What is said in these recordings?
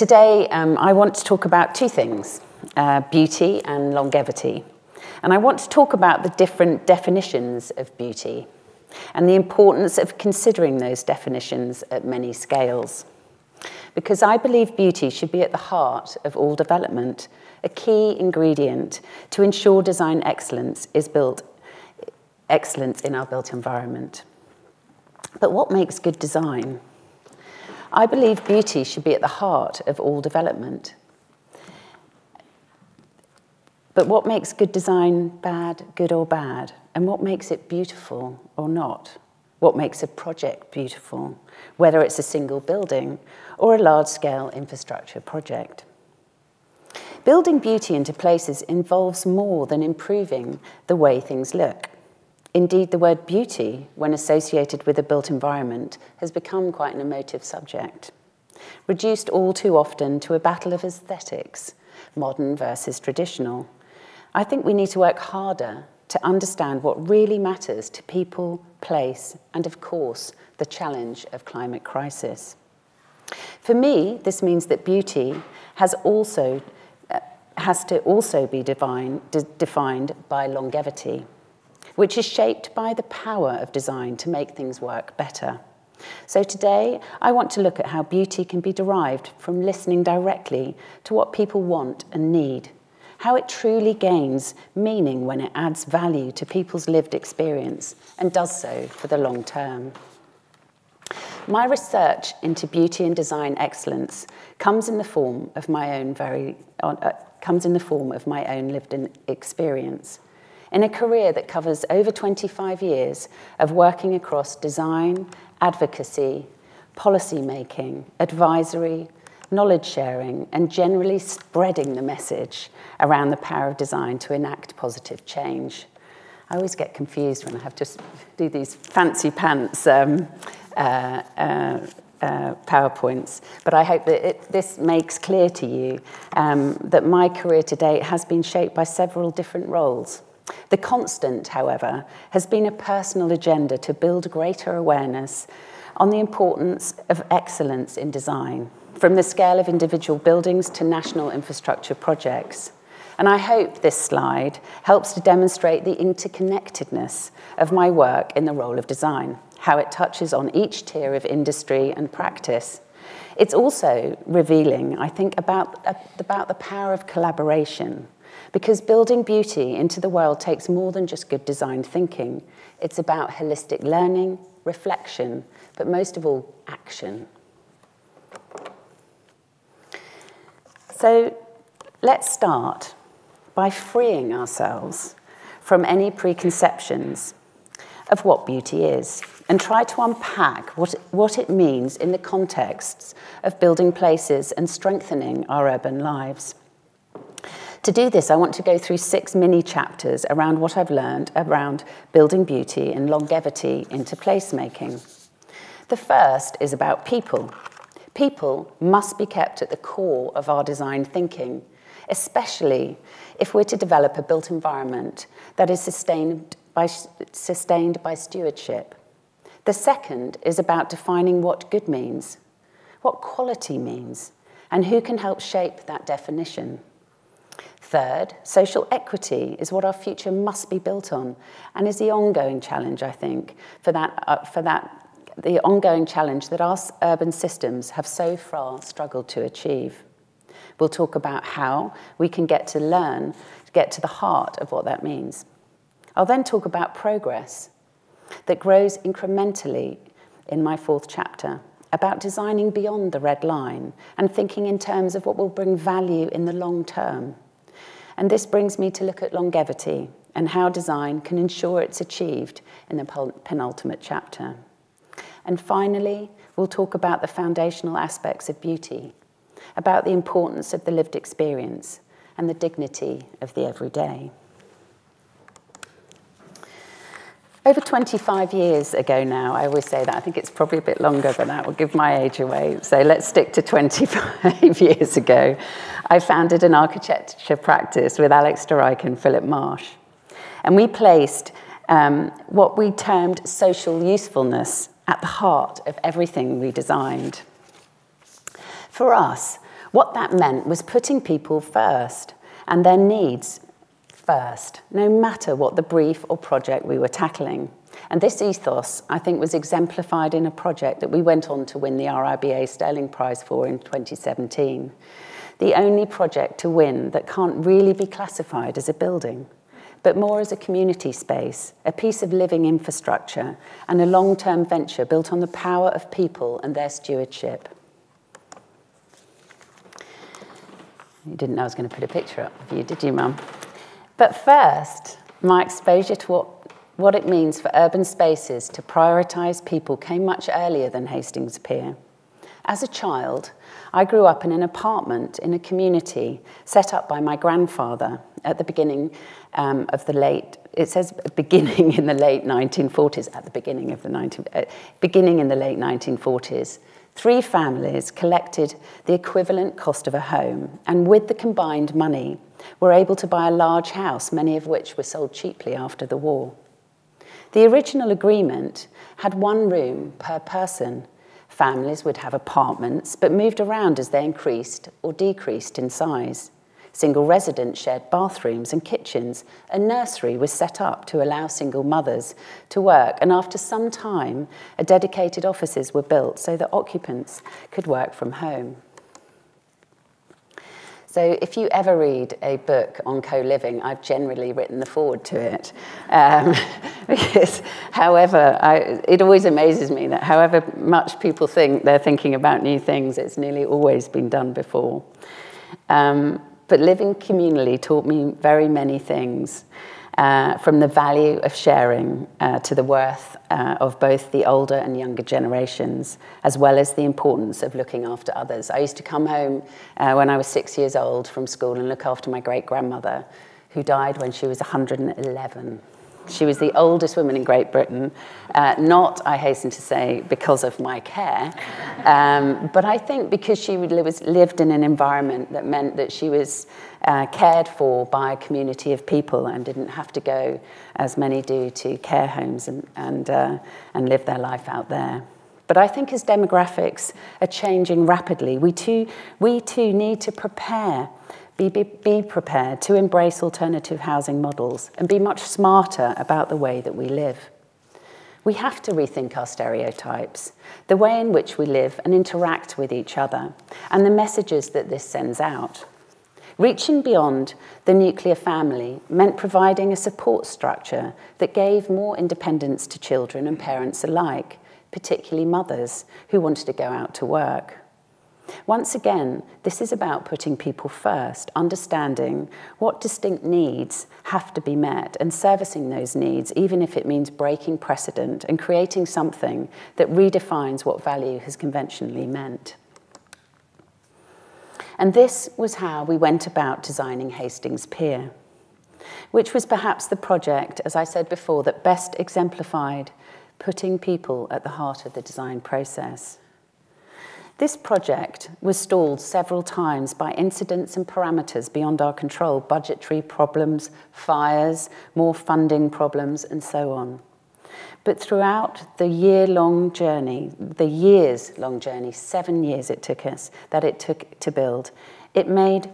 Today, um, I want to talk about two things, uh, beauty and longevity. And I want to talk about the different definitions of beauty and the importance of considering those definitions at many scales. Because I believe beauty should be at the heart of all development, a key ingredient to ensure design excellence is built excellence in our built environment. But what makes good design? I believe beauty should be at the heart of all development. But what makes good design bad, good or bad? And what makes it beautiful or not? What makes a project beautiful, whether it's a single building or a large-scale infrastructure project? Building beauty into places involves more than improving the way things look. Indeed, the word beauty, when associated with a built environment, has become quite an emotive subject, reduced all too often to a battle of aesthetics, modern versus traditional. I think we need to work harder to understand what really matters to people, place, and of course, the challenge of climate crisis. For me, this means that beauty has also uh, has to also be divine, de defined by longevity which is shaped by the power of design to make things work better. So today, I want to look at how beauty can be derived from listening directly to what people want and need, how it truly gains meaning when it adds value to people's lived experience and does so for the long term. My research into beauty and design excellence comes in the form of my own very uh, comes in the form of my own lived experience in a career that covers over 25 years of working across design, advocacy, policy making, advisory, knowledge sharing, and generally spreading the message around the power of design to enact positive change. I always get confused when I have to do these fancy pants um, uh, uh, uh, PowerPoints, but I hope that it, this makes clear to you um, that my career to date has been shaped by several different roles. The constant, however, has been a personal agenda to build greater awareness on the importance of excellence in design, from the scale of individual buildings to national infrastructure projects. And I hope this slide helps to demonstrate the interconnectedness of my work in the role of design, how it touches on each tier of industry and practice. It's also revealing, I think, about, about the power of collaboration because building beauty into the world takes more than just good design thinking. It's about holistic learning, reflection, but most of all, action. So let's start by freeing ourselves from any preconceptions of what beauty is and try to unpack what, what it means in the contexts of building places and strengthening our urban lives. To do this, I want to go through six mini chapters around what I've learned around building beauty and longevity into placemaking. The first is about people. People must be kept at the core of our design thinking, especially if we're to develop a built environment that is sustained by, sustained by stewardship. The second is about defining what good means, what quality means, and who can help shape that definition. Third, social equity is what our future must be built on and is the ongoing challenge, I think, for that, uh, for that the ongoing challenge that our urban systems have so far struggled to achieve. We'll talk about how we can get to learn, get to the heart of what that means. I'll then talk about progress that grows incrementally in my fourth chapter, about designing beyond the red line and thinking in terms of what will bring value in the long term. And this brings me to look at longevity and how design can ensure it's achieved in the penultimate chapter. And finally, we'll talk about the foundational aspects of beauty, about the importance of the lived experience and the dignity of the everyday. Over 25 years ago now, I always say that, I think it's probably a bit longer than that, we'll give my age away, so let's stick to 25 years ago. I founded an architecture practice with Alex de Rijke and Philip Marsh. And we placed um, what we termed social usefulness at the heart of everything we designed. For us, What that meant was putting people first and their needs first, no matter what the brief or project we were tackling. And this ethos, I think, was exemplified in a project that we went on to win the RIBA Stirling Prize for in 2017. The only project to win that can't really be classified as a building, but more as a community space, a piece of living infrastructure, and a long-term venture built on the power of people and their stewardship. You didn't know I was going to put a picture up of you, did you, Mum? But first, my exposure to what, what it means for urban spaces to prioritise people came much earlier than Hastings Pier. As a child, I grew up in an apartment in a community set up by my grandfather at the beginning um, of the late, it says beginning in the late 1940s, at the beginning of the 19, uh, beginning in the late 1940s. Three families collected the equivalent cost of a home, and with the combined money, were able to buy a large house, many of which were sold cheaply after the war. The original agreement had one room per person. Families would have apartments, but moved around as they increased or decreased in size. Single residents shared bathrooms and kitchens. A nursery was set up to allow single mothers to work, and after some time, a dedicated offices were built so that occupants could work from home. So if you ever read a book on co-living, I've generally written the forward to it. Um, because however, I, it always amazes me that however much people think they're thinking about new things, it's nearly always been done before. Um, but living communally taught me very many things, uh, from the value of sharing uh, to the worth uh, of both the older and younger generations, as well as the importance of looking after others. I used to come home uh, when I was six years old from school and look after my great grandmother, who died when she was 111. She was the oldest woman in Great Britain, uh, not, I hasten to say, because of my care, um, but I think because she was, lived in an environment that meant that she was uh, cared for by a community of people and didn't have to go, as many do, to care homes and, and, uh, and live their life out there. But I think as demographics are changing rapidly, we too, we too need to prepare be, be, be prepared to embrace alternative housing models and be much smarter about the way that we live. We have to rethink our stereotypes, the way in which we live and interact with each other, and the messages that this sends out. Reaching beyond the nuclear family meant providing a support structure that gave more independence to children and parents alike, particularly mothers who wanted to go out to work. Once again, this is about putting people first, understanding what distinct needs have to be met and servicing those needs, even if it means breaking precedent and creating something that redefines what value has conventionally meant. And this was how we went about designing Hastings Pier, which was perhaps the project, as I said before, that best exemplified putting people at the heart of the design process. This project was stalled several times by incidents and parameters beyond our control, budgetary problems, fires, more funding problems, and so on. But throughout the year-long journey, the years-long journey, seven years it took us, that it took to build, it made,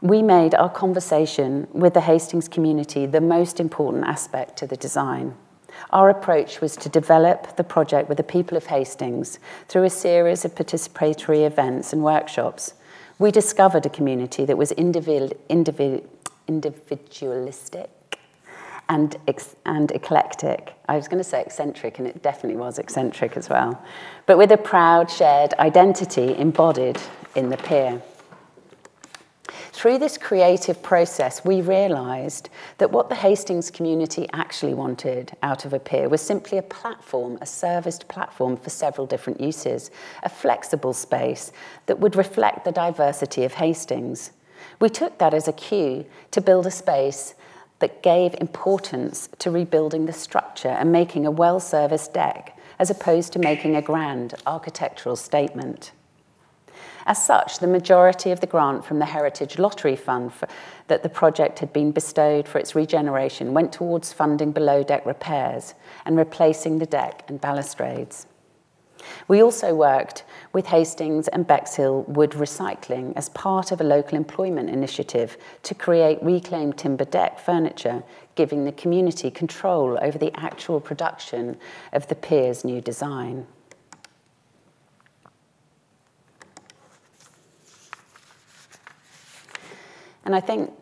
we made our conversation with the Hastings community the most important aspect to the design. Our approach was to develop the project with the people of Hastings through a series of participatory events and workshops. We discovered a community that was individual, individualistic and, and eclectic. I was going to say eccentric, and it definitely was eccentric as well, but with a proud shared identity embodied in the pier. Through this creative process, we realised that what the Hastings community actually wanted out of a pier was simply a platform, a serviced platform for several different uses, a flexible space that would reflect the diversity of Hastings. We took that as a cue to build a space that gave importance to rebuilding the structure and making a well-serviced deck, as opposed to making a grand architectural statement. As such, the majority of the grant from the Heritage Lottery Fund for, that the project had been bestowed for its regeneration went towards funding below deck repairs and replacing the deck and balustrades. We also worked with Hastings and Bexhill Wood Recycling as part of a local employment initiative to create reclaimed timber deck furniture, giving the community control over the actual production of the pier's new design. And I think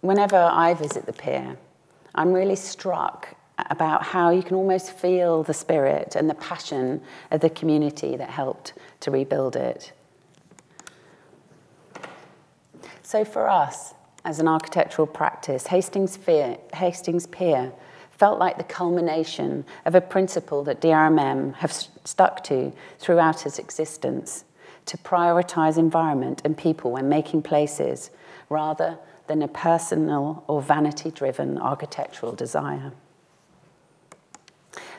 whenever I visit the pier, I'm really struck about how you can almost feel the spirit and the passion of the community that helped to rebuild it. So for us, as an architectural practice, Hastings, Pier, Hastings Pier felt like the culmination of a principle that DRMM have stuck to throughout its existence, to prioritise environment and people when making places, rather than a personal or vanity-driven architectural desire.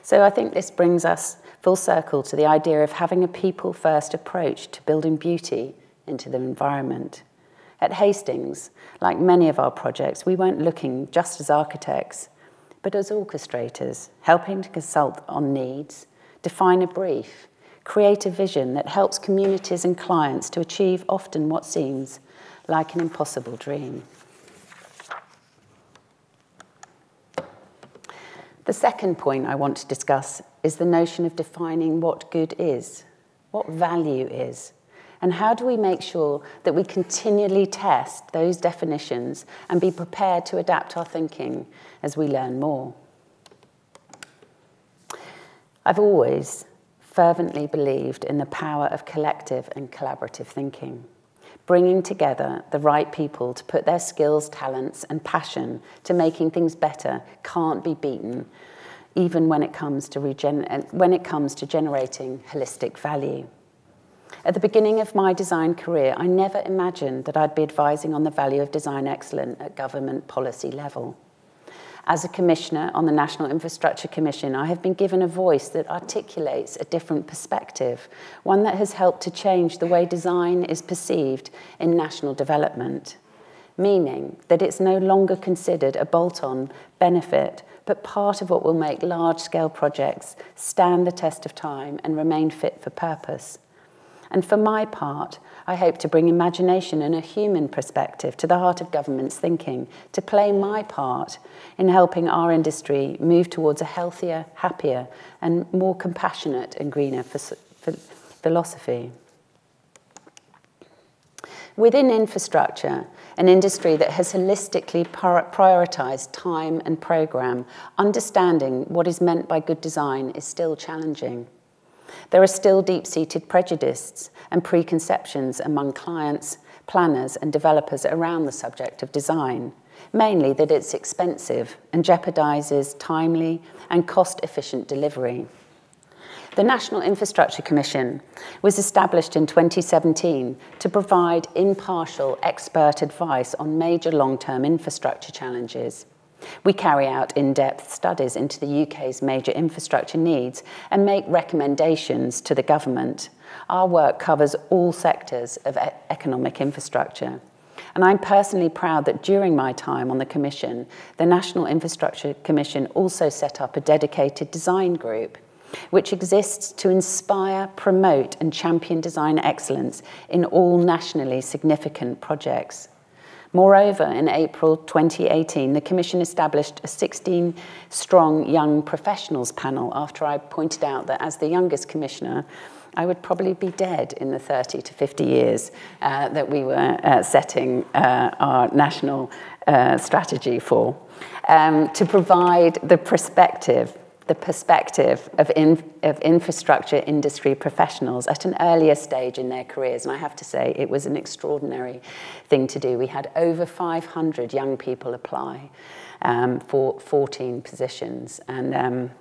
So I think this brings us full circle to the idea of having a people-first approach to building beauty into the environment. At Hastings, like many of our projects, we weren't looking just as architects, but as orchestrators, helping to consult on needs, define a brief, create a vision that helps communities and clients to achieve often what seems like an impossible dream. The second point I want to discuss is the notion of defining what good is, what value is, and how do we make sure that we continually test those definitions and be prepared to adapt our thinking as we learn more. I've always fervently believed in the power of collective and collaborative thinking bringing together the right people to put their skills, talents, and passion to making things better can't be beaten, even when it comes to, regen- when it comes to generating holistic value. At the beginning of my design career, I never imagined that I'd be advising on the value of design excellence at government policy level. As a commissioner on the National Infrastructure Commission, I have been given a voice that articulates a different perspective, one that has helped to change the way design is perceived in national development, meaning that it's no longer considered a bolt-on benefit, but part of what will make large-scale projects stand the test of time and remain fit for purpose. And for my part, I hope to bring imagination and a human perspective to the heart of government's thinking, to play my part in helping our industry move towards a healthier, happier, and more compassionate and greener philosophy. Within infrastructure, an industry that has holistically prioritised time and programme, understanding what is meant by good design is still challenging. There are still deep-seated prejudices and preconceptions among clients, planners and developers around the subject of design, mainly that it's expensive and jeopardises timely and cost-efficient delivery. The National Infrastructure Commission was established in 2017 to provide impartial expert advice on major long-term infrastructure challenges we carry out in-depth studies into the UK's major infrastructure needs and make recommendations to the government. Our work covers all sectors of e economic infrastructure. And I'm personally proud that during my time on the Commission, the National Infrastructure Commission also set up a dedicated design group which exists to inspire, promote and champion design excellence in all nationally significant projects. Moreover, in April 2018, the Commission established a 16-strong young professionals panel after I pointed out that as the youngest commissioner, I would probably be dead in the 30 to 50 years uh, that we were uh, setting uh, our national uh, strategy for, um, to provide the perspective the perspective of, in, of infrastructure industry professionals at an earlier stage in their careers. And I have to say, it was an extraordinary thing to do. We had over 500 young people apply um, for 14 positions. And um,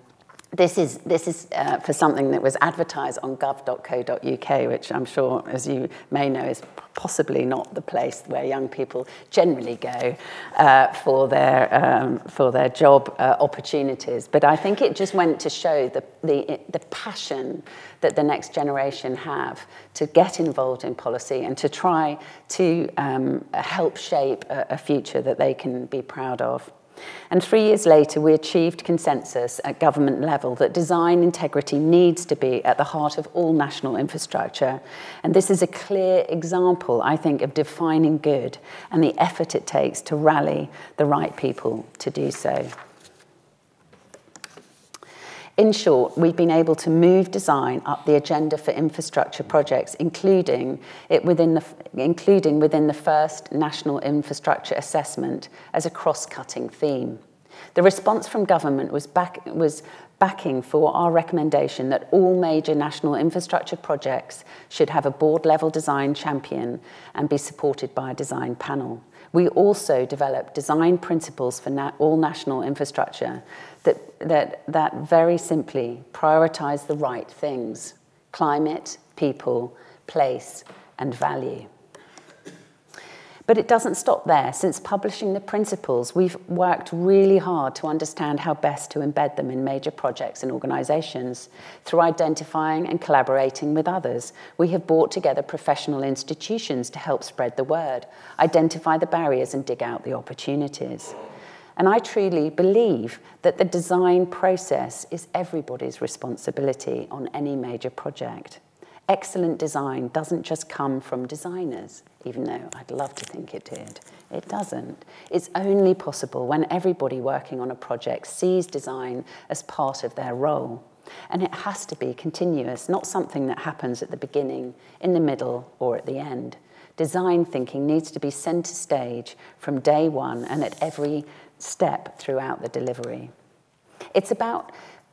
this is, this is uh, for something that was advertised on gov.co.uk, which I'm sure, as you may know, is possibly not the place where young people generally go uh, for, their, um, for their job uh, opportunities. But I think it just went to show the, the, the passion that the next generation have to get involved in policy and to try to um, help shape a, a future that they can be proud of. And three years later, we achieved consensus at government level that design integrity needs to be at the heart of all national infrastructure. And this is a clear example, I think, of defining good and the effort it takes to rally the right people to do so. In short, we've been able to move design up the agenda for infrastructure projects, including, it within, the, including within the first National Infrastructure Assessment as a cross-cutting theme. The response from government was, back, was backing for our recommendation that all major national infrastructure projects should have a board-level design champion and be supported by a design panel. We also developed design principles for na all national infrastructure that, that, that very simply prioritize the right things climate, people, place, and value. But it doesn't stop there. Since publishing the principles, we've worked really hard to understand how best to embed them in major projects and organisations. Through identifying and collaborating with others, we have brought together professional institutions to help spread the word, identify the barriers and dig out the opportunities. And I truly believe that the design process is everybody's responsibility on any major project. Excellent design doesn't just come from designers, even though I'd love to think it did. It doesn't. It's only possible when everybody working on a project sees design as part of their role. And it has to be continuous, not something that happens at the beginning, in the middle, or at the end. Design thinking needs to be centre stage from day one and at every step throughout the delivery. It's about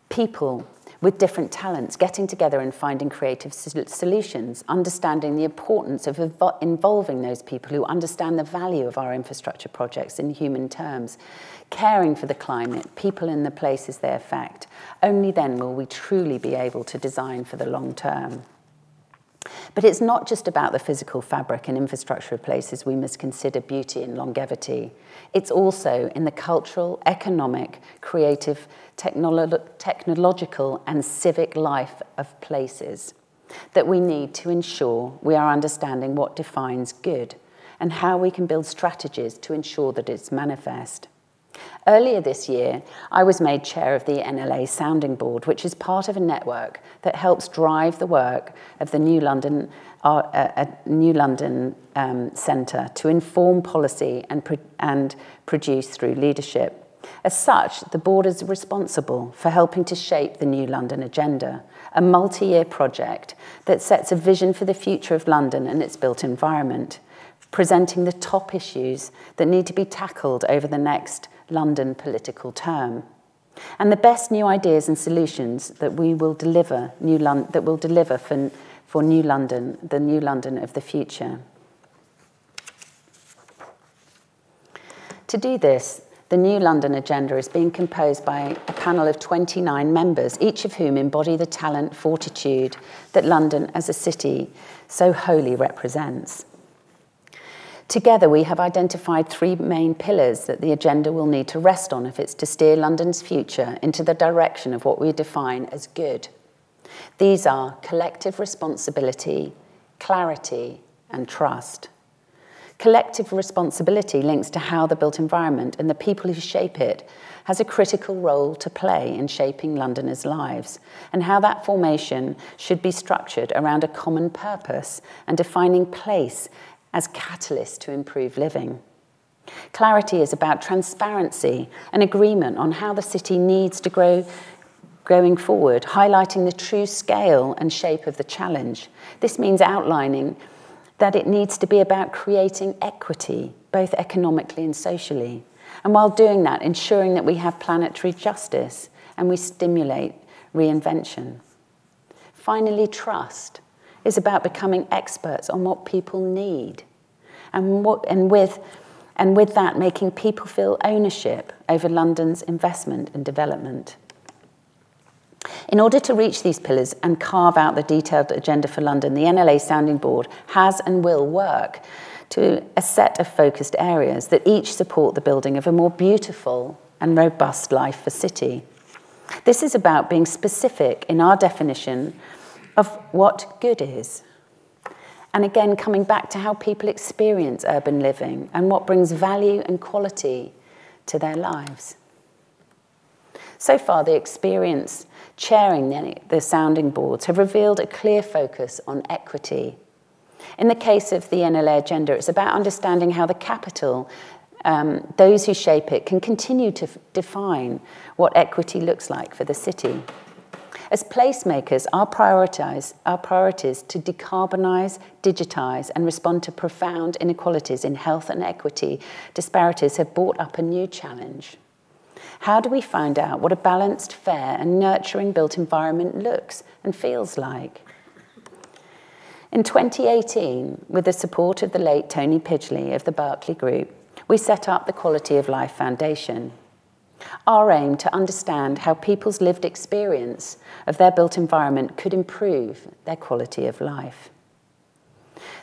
people with different talents getting together and finding creative solutions, understanding the importance of involving those people who understand the value of our infrastructure projects in human terms, caring for the climate, people in the places they affect. Only then will we truly be able to design for the long term. But it's not just about the physical fabric and infrastructure of places we must consider beauty and longevity. It's also in the cultural, economic, creative, technolo technological and civic life of places that we need to ensure we are understanding what defines good and how we can build strategies to ensure that it's manifest. Earlier this year, I was made chair of the NLA Sounding Board, which is part of a network that helps drive the work of the New London, uh, uh, New London um, Centre to inform policy and, pro and produce through leadership. As such, the board is responsible for helping to shape the New London Agenda, a multi-year project that sets a vision for the future of London and its built environment, presenting the top issues that need to be tackled over the next London political term. And the best new ideas and solutions that we will deliver, new Lon that will deliver for, for New London, the New London of the future. To do this, the New London Agenda is being composed by a panel of 29 members, each of whom embody the talent, fortitude that London as a city so wholly represents. Together, we have identified three main pillars that the agenda will need to rest on if it's to steer London's future into the direction of what we define as good. These are collective responsibility, clarity, and trust. Collective responsibility links to how the built environment and the people who shape it has a critical role to play in shaping Londoners' lives, and how that formation should be structured around a common purpose and defining place as catalysts to improve living. Clarity is about transparency and agreement on how the city needs to grow going forward, highlighting the true scale and shape of the challenge. This means outlining that it needs to be about creating equity, both economically and socially. And while doing that, ensuring that we have planetary justice and we stimulate reinvention. Finally, trust is about becoming experts on what people need and, what, and, with, and with that making people feel ownership over London's investment and development. In order to reach these pillars and carve out the detailed agenda for London, the NLA Sounding Board has and will work to a set of focused areas that each support the building of a more beautiful and robust life for city. This is about being specific in our definition of what good is. And again, coming back to how people experience urban living and what brings value and quality to their lives. So far, the experience chairing the, the sounding boards have revealed a clear focus on equity. In the case of the NLA agenda, it's about understanding how the capital, um, those who shape it, can continue to define what equity looks like for the city. As placemakers, our, prioritize, our priorities to decarbonise, digitise and respond to profound inequalities in health and equity disparities have brought up a new challenge. How do we find out what a balanced, fair and nurturing built environment looks and feels like? In 2018, with the support of the late Tony Pidgley of the Berkeley Group, we set up the Quality of Life Foundation. Our aim to understand how people's lived experience of their built environment could improve their quality of life.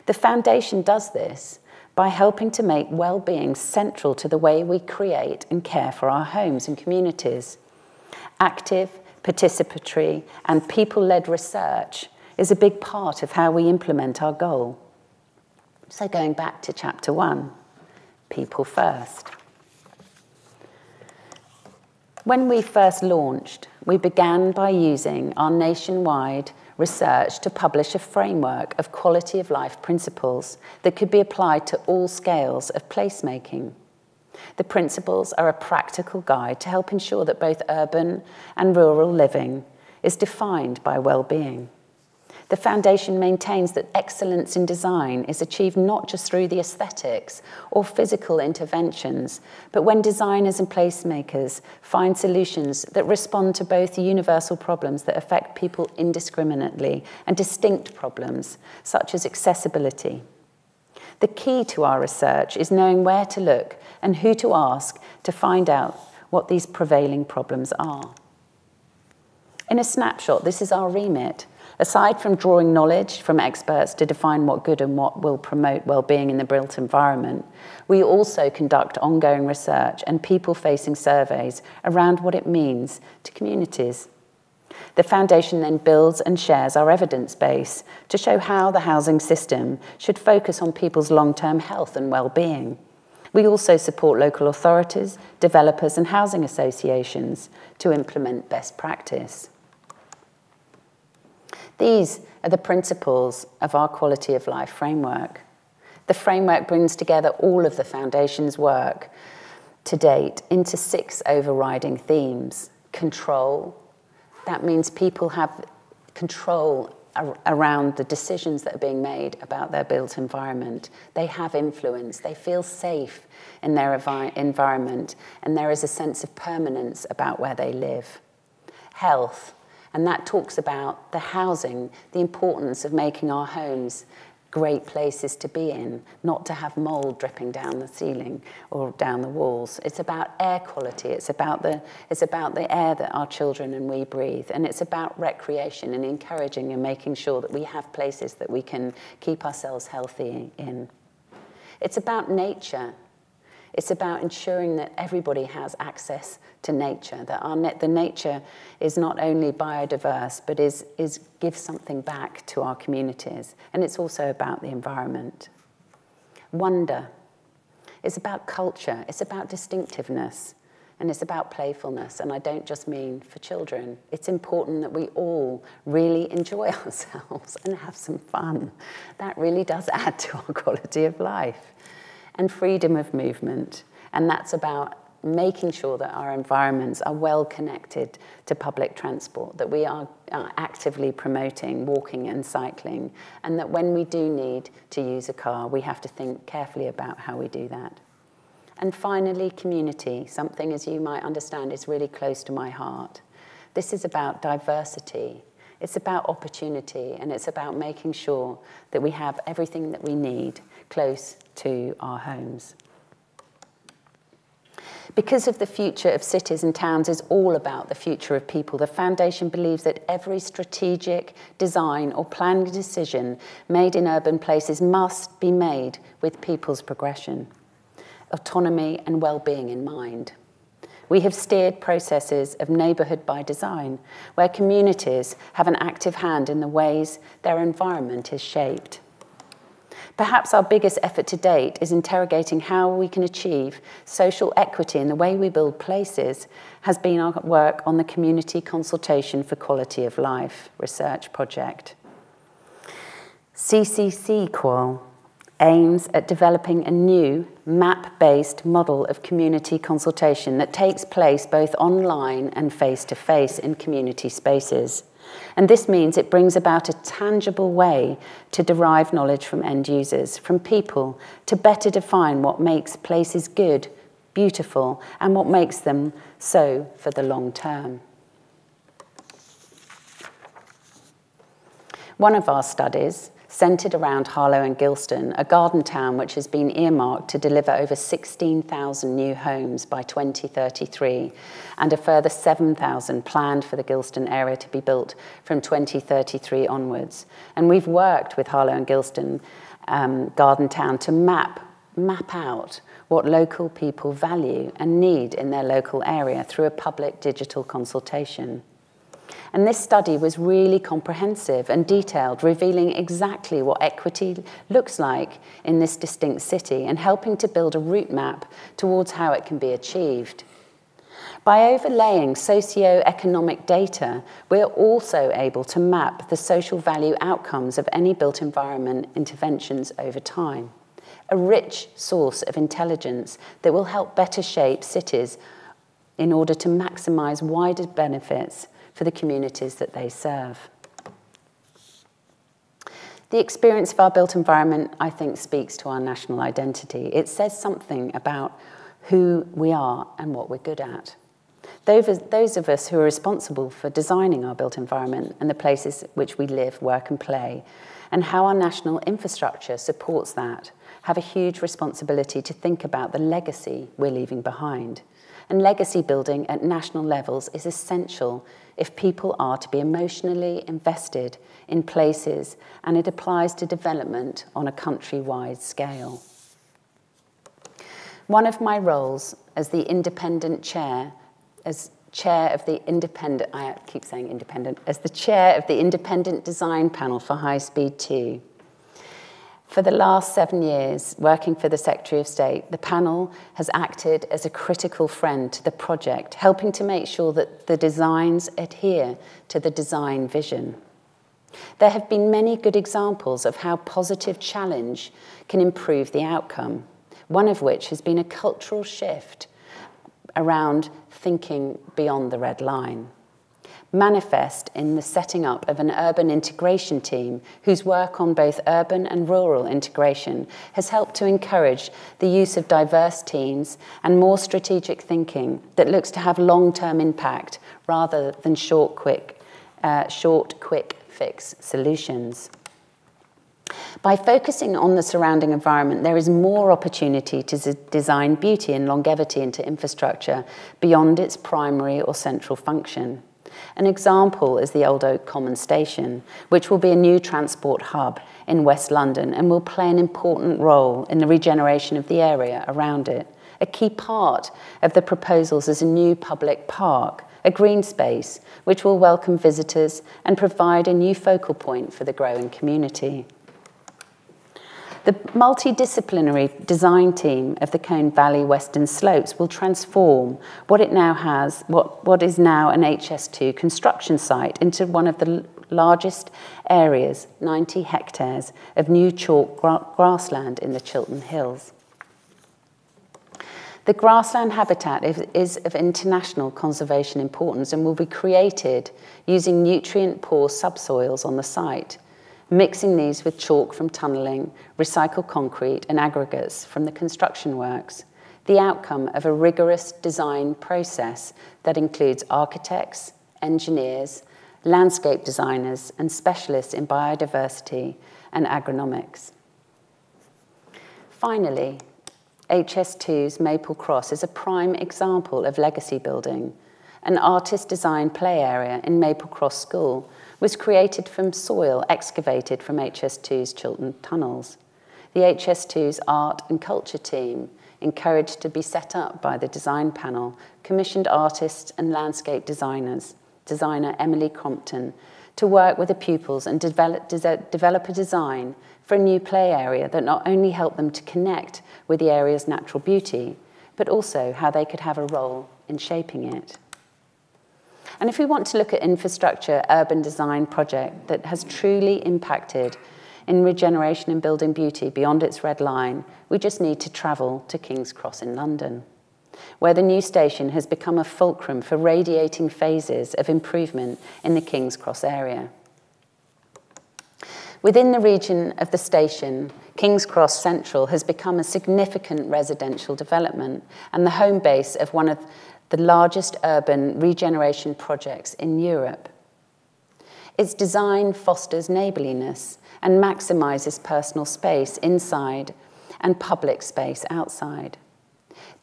The foundation does this by helping to make well-being central to the way we create and care for our homes and communities. Active, participatory and people-led research is a big part of how we implement our goal. So going back to chapter one, people first. When we first launched, we began by using our nationwide research to publish a framework of quality of life principles that could be applied to all scales of placemaking. The principles are a practical guide to help ensure that both urban and rural living is defined by well-being. The foundation maintains that excellence in design is achieved not just through the aesthetics or physical interventions, but when designers and placemakers find solutions that respond to both universal problems that affect people indiscriminately and distinct problems, such as accessibility. The key to our research is knowing where to look and who to ask to find out what these prevailing problems are. In a snapshot, this is our remit. Aside from drawing knowledge from experts to define what good and what will promote well-being in the built environment, we also conduct ongoing research and people-facing surveys around what it means to communities. The Foundation then builds and shares our evidence base to show how the housing system should focus on people's long-term health and well-being. We also support local authorities, developers and housing associations to implement best practice. These are the principles of our quality of life framework. The framework brings together all of the Foundation's work to date into six overriding themes. Control, that means people have control around the decisions that are being made about their built environment. They have influence, they feel safe in their environment, and there is a sense of permanence about where they live. Health, and that talks about the housing, the importance of making our homes great places to be in, not to have mold dripping down the ceiling or down the walls. It's about air quality. It's about the, it's about the air that our children and we breathe. And it's about recreation and encouraging and making sure that we have places that we can keep ourselves healthy in. It's about nature it's about ensuring that everybody has access to nature, that our the nature is not only biodiverse, but is, is gives something back to our communities. And it's also about the environment. Wonder It's about culture, it's about distinctiveness, and it's about playfulness. And I don't just mean for children. It's important that we all really enjoy ourselves and have some fun. That really does add to our quality of life and freedom of movement. And that's about making sure that our environments are well connected to public transport, that we are, are actively promoting walking and cycling, and that when we do need to use a car, we have to think carefully about how we do that. And finally, community, something as you might understand is really close to my heart. This is about diversity, it's about opportunity, and it's about making sure that we have everything that we need close to our homes. Because of the future of cities and towns is all about the future of people, the Foundation believes that every strategic design or planning decision made in urban places must be made with people's progression, autonomy and well-being in mind. We have steered processes of neighbourhood by design, where communities have an active hand in the ways their environment is shaped. Perhaps our biggest effort to date is interrogating how we can achieve social equity in the way we build places has been our work on the Community Consultation for Quality of Life research project. CCC Qual aims at developing a new map-based model of community consultation that takes place both online and face-to-face -face in community spaces. And this means it brings about a tangible way to derive knowledge from end users, from people, to better define what makes places good, beautiful, and what makes them so for the long term. One of our studies centred around Harlow and Gilston, a garden town which has been earmarked to deliver over 16,000 new homes by 2033 and a further 7,000 planned for the Gilston area to be built from 2033 onwards. And we've worked with Harlow and Gilston um, Garden Town to map, map out what local people value and need in their local area through a public digital consultation. And this study was really comprehensive and detailed, revealing exactly what equity looks like in this distinct city and helping to build a route map towards how it can be achieved. By overlaying socio-economic data, we're also able to map the social value outcomes of any built environment interventions over time. A rich source of intelligence that will help better shape cities in order to maximise wider benefits for the communities that they serve. The experience of our built environment, I think, speaks to our national identity. It says something about who we are and what we're good at. Those of us who are responsible for designing our built environment and the places which we live, work and play, and how our national infrastructure supports that, have a huge responsibility to think about the legacy we're leaving behind. And legacy building at national levels is essential if people are to be emotionally invested in places, and it applies to development on a countrywide scale. One of my roles as the independent chair, as chair of the independent, I keep saying independent, as the chair of the independent design panel for High Speed 2, for the last seven years, working for the Secretary of State, the panel has acted as a critical friend to the project, helping to make sure that the designs adhere to the design vision. There have been many good examples of how positive challenge can improve the outcome, one of which has been a cultural shift around thinking beyond the red line manifest in the setting up of an urban integration team whose work on both urban and rural integration has helped to encourage the use of diverse teams and more strategic thinking that looks to have long-term impact rather than short, quick, uh, short, quick fix solutions. By focusing on the surrounding environment, there is more opportunity to design beauty and longevity into infrastructure beyond its primary or central function. An example is the Old Oak Common Station, which will be a new transport hub in West London and will play an important role in the regeneration of the area around it. A key part of the proposals is a new public park, a green space, which will welcome visitors and provide a new focal point for the growing community. The multidisciplinary design team of the Colne Valley Western Slopes will transform what it now has, what, what is now an HS2 construction site, into one of the largest areas, 90 hectares, of new chalk gra grassland in the Chiltern Hills. The grassland habitat is of international conservation importance and will be created using nutrient-poor subsoils on the site – mixing these with chalk from tunnelling, recycled concrete and aggregates from the construction works, the outcome of a rigorous design process that includes architects, engineers, landscape designers and specialists in biodiversity and agronomics. Finally, HS2's Maple Cross is a prime example of legacy building, an artist-designed play area in Maple Cross School was created from soil excavated from HS2's Chiltern tunnels. The HS2's art and culture team, encouraged to be set up by the design panel, commissioned artists and landscape designers, designer Emily Crompton, to work with the pupils and develop, develop a design for a new play area that not only helped them to connect with the area's natural beauty, but also how they could have a role in shaping it. And if we want to look at infrastructure urban design project that has truly impacted in regeneration and building beauty beyond its red line, we just need to travel to King's Cross in London, where the new station has become a fulcrum for radiating phases of improvement in the King's Cross area. Within the region of the station, King's Cross Central has become a significant residential development and the home base of one of the largest urban regeneration projects in Europe. Its design fosters neighbourliness and maximises personal space inside and public space outside.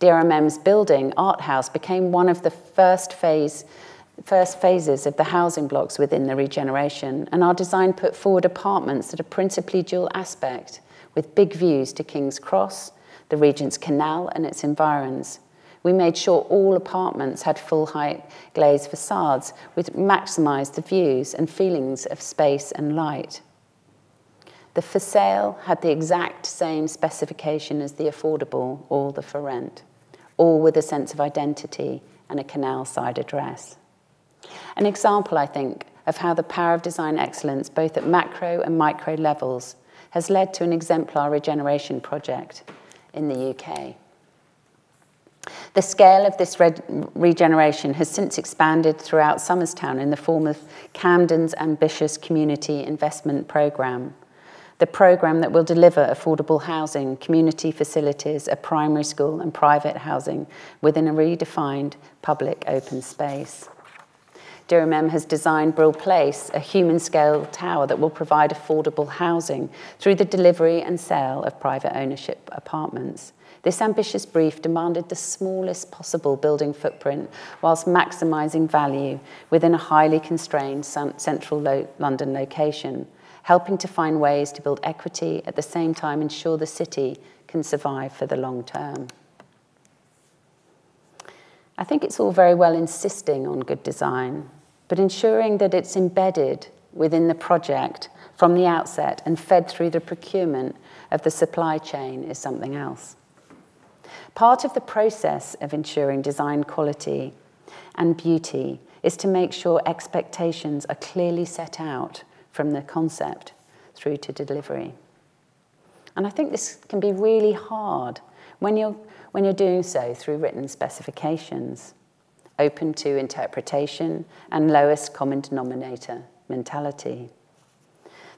DRMM's building, Art House, became one of the first phase first phases of the housing blocks within the regeneration, and our design put forward apartments that are principally dual aspect, with big views to King's Cross, the Regent's Canal and its environs. We made sure all apartments had full height glazed facades, which maximised the views and feelings of space and light. The for sale had the exact same specification as the affordable or the for rent, all with a sense of identity and a canal side address. An example, I think, of how the power of design excellence, both at macro and micro levels, has led to an exemplar regeneration project in the UK. The scale of this regeneration has since expanded throughout Town in the form of Camden's ambitious community investment programme, the programme that will deliver affordable housing, community facilities, a primary school and private housing within a redefined public open space. DRMM has designed Brill Place, a human-scale tower that will provide affordable housing through the delivery and sale of private ownership apartments. This ambitious brief demanded the smallest possible building footprint whilst maximising value within a highly constrained central lo London location, helping to find ways to build equity at the same time ensure the city can survive for the long term. I think it's all very well insisting on good design, but ensuring that it's embedded within the project from the outset and fed through the procurement of the supply chain is something else. Part of the process of ensuring design quality and beauty is to make sure expectations are clearly set out from the concept through to delivery. And I think this can be really hard when you're, when you're doing so through written specifications open to interpretation, and lowest common denominator mentality.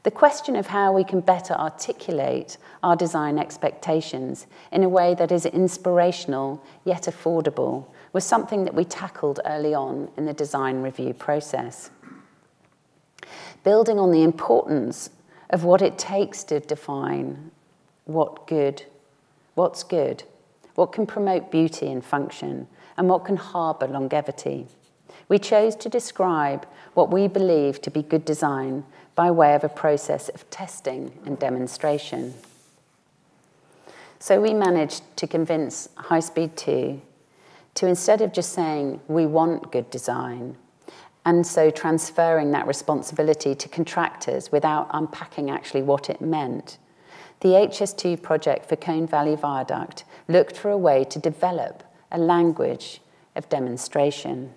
The question of how we can better articulate our design expectations in a way that is inspirational yet affordable was something that we tackled early on in the design review process. Building on the importance of what it takes to define what good, what's good, what can promote beauty and function, and what can harbour longevity. We chose to describe what we believe to be good design by way of a process of testing and demonstration. So we managed to convince High Speed 2 to instead of just saying, we want good design, and so transferring that responsibility to contractors without unpacking actually what it meant, the HS2 project for Colne Valley Viaduct looked for a way to develop a language of demonstration.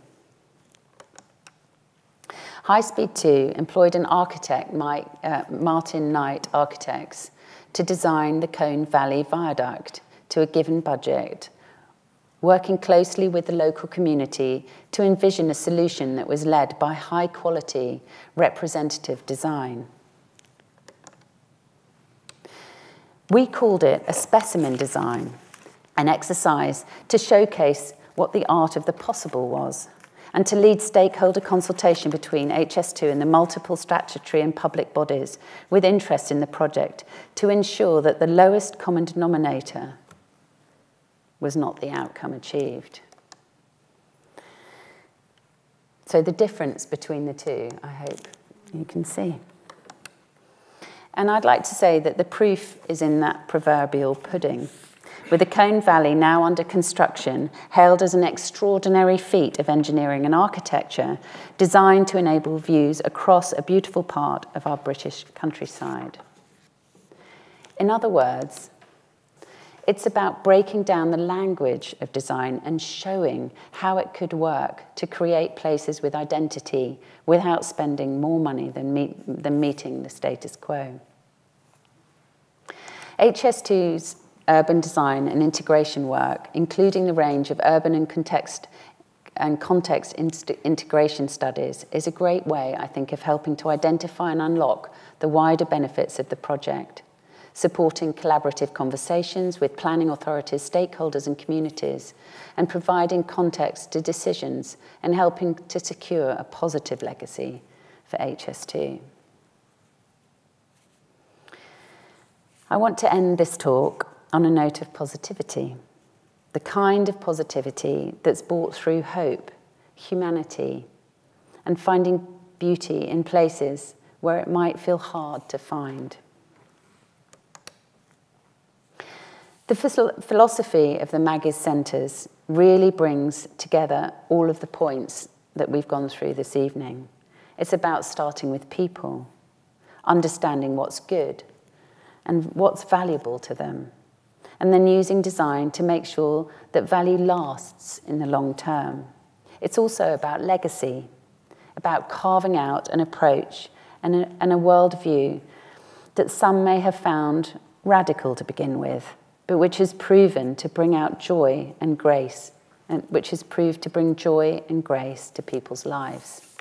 High Speed 2 employed an architect, Mike, uh, Martin Knight Architects, to design the Colne Valley Viaduct to a given budget, working closely with the local community to envision a solution that was led by high quality representative design. We called it a specimen design an exercise to showcase what the art of the possible was and to lead stakeholder consultation between HS2 and the multiple statutory and public bodies with interest in the project to ensure that the lowest common denominator was not the outcome achieved. So the difference between the two, I hope you can see. And I'd like to say that the proof is in that proverbial pudding with the Colne Valley now under construction, hailed as an extraordinary feat of engineering and architecture designed to enable views across a beautiful part of our British countryside. In other words, it's about breaking down the language of design and showing how it could work to create places with identity without spending more money than, meet, than meeting the status quo. HS2's urban design and integration work, including the range of urban and context and context integration studies, is a great way, I think, of helping to identify and unlock the wider benefits of the project supporting collaborative conversations with planning authorities, stakeholders and communities, and providing context to decisions and helping to secure a positive legacy for HS2. I want to end this talk on a note of positivity, the kind of positivity that's brought through hope, humanity, and finding beauty in places where it might feel hard to find. The philosophy of the Maggie's Centres really brings together all of the points that we've gone through this evening. It's about starting with people, understanding what's good and what's valuable to them, and then using design to make sure that value lasts in the long term. It's also about legacy, about carving out an approach and a, and a worldview that some may have found radical to begin with but which has proven to bring out joy and grace, and which has proved to bring joy and grace to people's lives.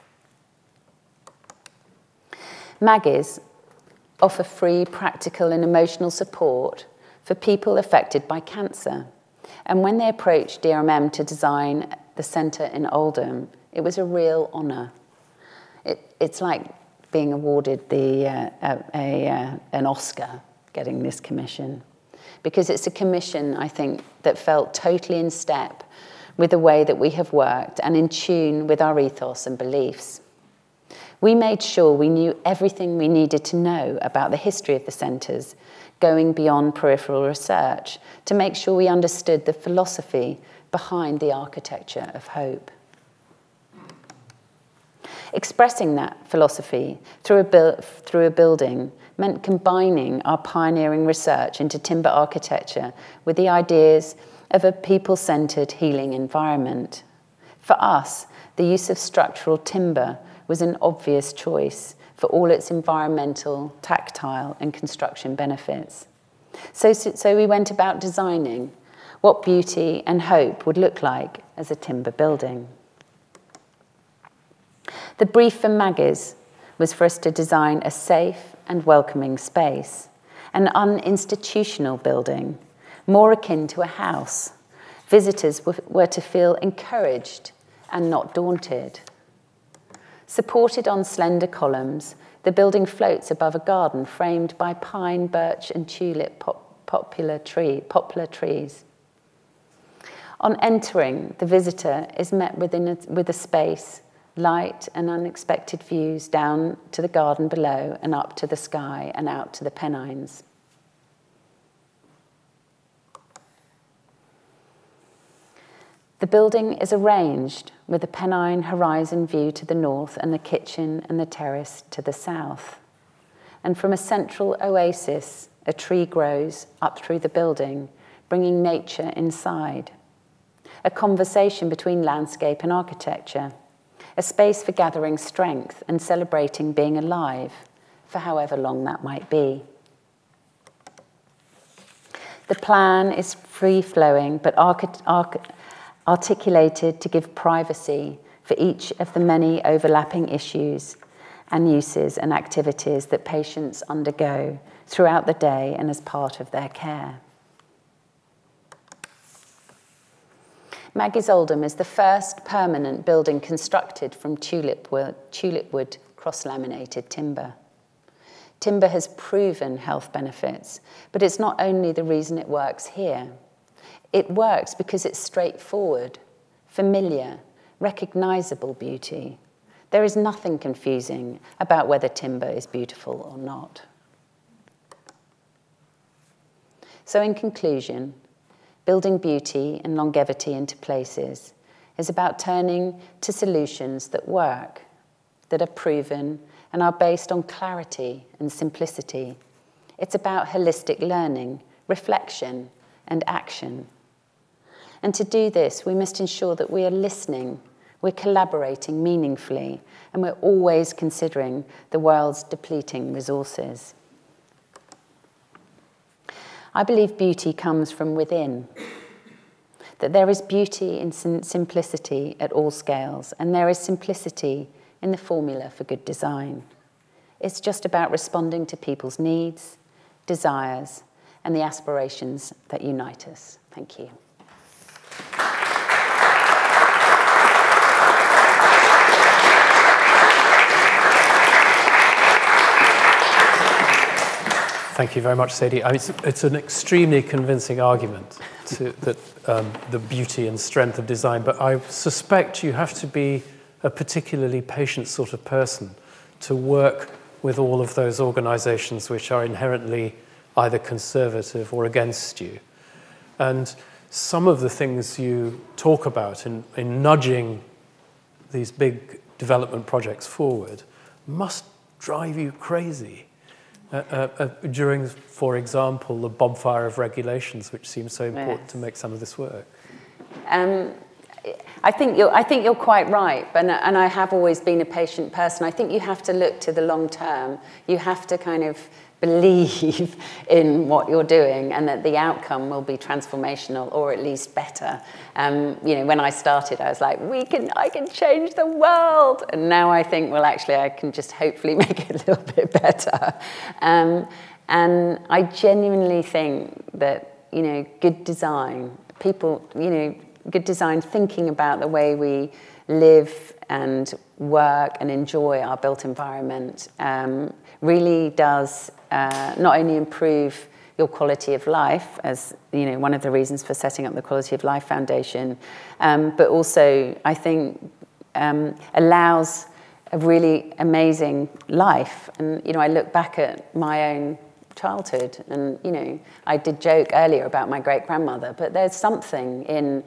Maggie's offer free practical and emotional support for people affected by cancer. And when they approached DRMM to design the centre in Oldham, it was a real honour. It, it's like being awarded the, uh, a, a, uh, an Oscar getting this commission because it's a commission, I think, that felt totally in step with the way that we have worked and in tune with our ethos and beliefs. We made sure we knew everything we needed to know about the history of the centres, going beyond peripheral research, to make sure we understood the philosophy behind the architecture of hope. Expressing that philosophy through a, through a building meant combining our pioneering research into timber architecture with the ideas of a people centred healing environment. For us, the use of structural timber was an obvious choice for all its environmental, tactile, and construction benefits. So, so we went about designing what beauty and hope would look like as a timber building. The brief for Maggie's was for us to design a safe and welcoming space, an uninstitutional building, more akin to a house. Visitors were to feel encouraged and not daunted. Supported on slender columns, the building floats above a garden framed by pine, birch, and tulip pop popular tree, poplar trees. On entering, the visitor is met within a, with a space light and unexpected views down to the garden below and up to the sky and out to the Pennines. The building is arranged with the Pennine horizon view to the north and the kitchen and the terrace to the south. And from a central oasis, a tree grows up through the building, bringing nature inside. A conversation between landscape and architecture a space for gathering strength and celebrating being alive, for however long that might be. The plan is free flowing but articulated to give privacy for each of the many overlapping issues and uses and activities that patients undergo throughout the day and as part of their care. Maggie's Oldham is the first permanent building constructed from tulip wood, tulip wood cross-laminated timber. Timber has proven health benefits, but it's not only the reason it works here. It works because it's straightforward, familiar, recognizable beauty. There is nothing confusing about whether timber is beautiful or not. So in conclusion, building beauty and longevity into places, is about turning to solutions that work, that are proven, and are based on clarity and simplicity. It's about holistic learning, reflection, and action. And to do this, we must ensure that we are listening, we're collaborating meaningfully, and we're always considering the world's depleting resources. I believe beauty comes from within, that there is beauty in simplicity at all scales, and there is simplicity in the formula for good design. It's just about responding to people's needs, desires, and the aspirations that unite us. Thank you. Thank you very much, Sadie. I mean, it's, it's, an extremely convincing argument to, that um, the beauty and strength of design, but I suspect you have to be a particularly patient sort of person to work with all of those organizations which are inherently either conservative or against you. And some of the things you talk about in, in nudging these big development projects forward must drive you crazy. Uh, uh, uh, during, for example, the bonfire of regulations, which seems so important yes. to make some of this work? Um, I think you're, I think you're quite right, and, and I have always been a patient person. I think you have to look to the long term. You have to kind of believe in what you're doing and that the outcome will be transformational or at least better. Um, you know, when I started, I was like, we can, I can change the world. And now I think, well, actually, I can just hopefully make it a little bit better. Um, and I genuinely think that, you know, good design, people, you know, good design thinking about the way we live and work and enjoy our built environment um, really does uh, not only improve your quality of life as you know one of the reasons for setting up the quality of life foundation um, but also i think um, allows a really amazing life. And you know i look back at my own childhood and you know i did joke earlier about my great grandmother but there's something in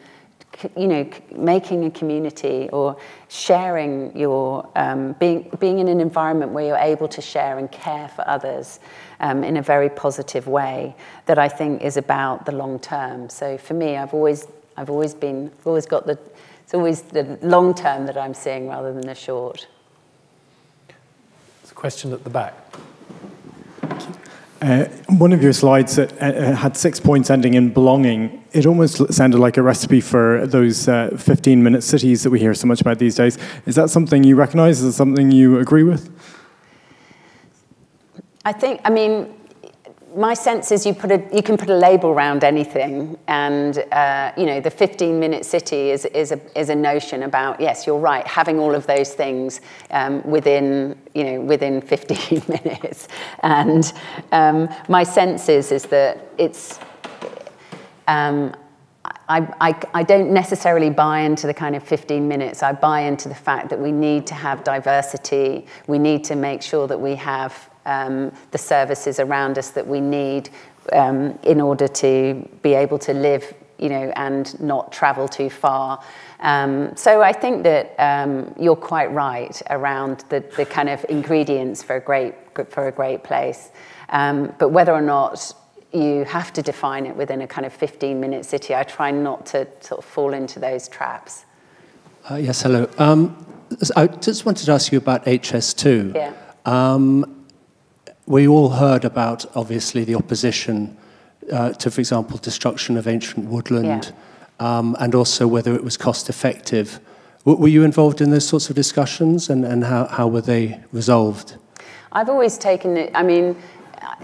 you know, making a community or sharing your, um, being, being in an environment where you're able to share and care for others um, in a very positive way that I think is about the long term. So for me, I've always, I've always been, always got the, it's always the long term that I'm seeing rather than the short. There's a question at the back. Uh, one of your slides uh, uh, had six points ending in belonging. It almost sounded like a recipe for those 15 minute cities that we hear so much about these days. Is that something you recognize? Is it something you agree with? I think, I mean, my sense is you put a you can put a label around anything, and uh, you know the 15 minute city is is a is a notion about yes you're right having all of those things um, within you know within 15 minutes, and um, my sense is is that it's. Um, I, I, I, don't necessarily buy into the kind of 15 minutes. I buy into the fact that we need to have diversity. We need to make sure that we have um, the services around us that we need um, in order to be able to live, you know, and not travel too far. Um, so I think that um, you're quite right around the, the kind of ingredients for a great for a great place. Um, but whether or not you have to define it within a kind of 15 minute city, I try not to sort of fall into those traps. Uh, yes, hello. Um, I just wanted to ask you about HS2. Yeah. We all heard about, obviously, the opposition uh, to, for example, destruction of ancient woodland, yeah. um, and also whether it was cost effective. W were you involved in those sorts of discussions, and, and how, how were they resolved? I've always taken it, I mean,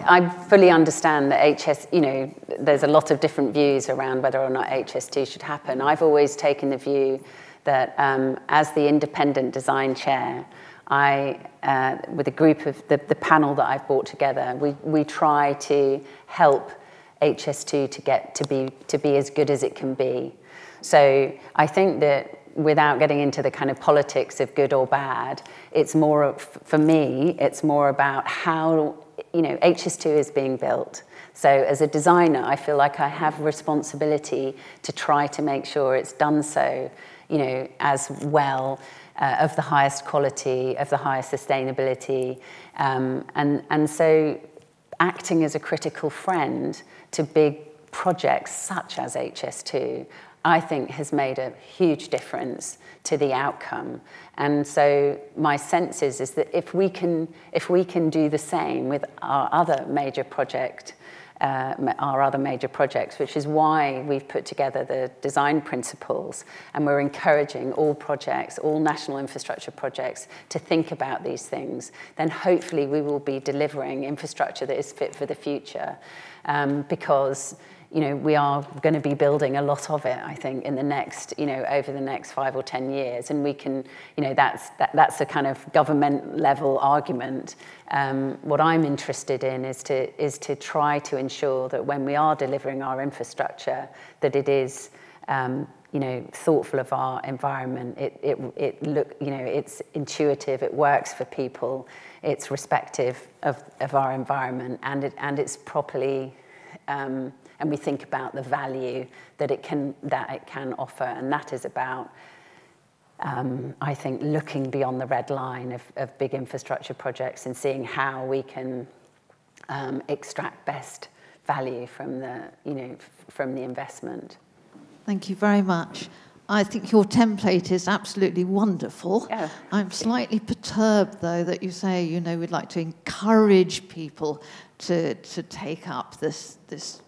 I fully understand that HS, you know, there's a lot of different views around whether or not HS2 should happen. I've always taken the view that um, as the independent design chair, I, uh, with a group of the, the panel that I've brought together, we, we try to help HS2 to get to be, to be as good as it can be. So I think that without getting into the kind of politics of good or bad, it's more, for me, it's more about how you know, HS2 is being built. So as a designer, I feel like I have responsibility to try to make sure it's done so, you know, as well, uh, of the highest quality, of the highest sustainability. Um, and, and so acting as a critical friend to big projects such as HS2, I think has made a huge difference to the outcome. And so my sense is, is that if we, can, if we can do the same with our other major project, uh, our other major projects, which is why we've put together the design principles. And we're encouraging all projects, all national infrastructure projects to think about these things, then hopefully we will be delivering infrastructure that is fit for the future. Um, because you know, we are going to be building a lot of it, I think, in the next, you know, over the next five or 10 years. And we can, you know, that's, that, that's a kind of government level argument. Um, what I'm interested in is to, is to try to ensure that when we are delivering our infrastructure, that it is, um, you know, thoughtful of our environment. It, it, it look, you know, it's intuitive, it works for people, it's respective of, of our environment, and, it, and it's properly, um, and we think about the value that it can, that it can offer. And that is about, um, I think, looking beyond the red line of, of big infrastructure projects and seeing how we can um, extract best value from the, you know, from the investment. Thank you very much. I think your template is absolutely wonderful. Yeah. I'm slightly perturbed, though, that you say, you know, we'd like to encourage people to, to take up this, this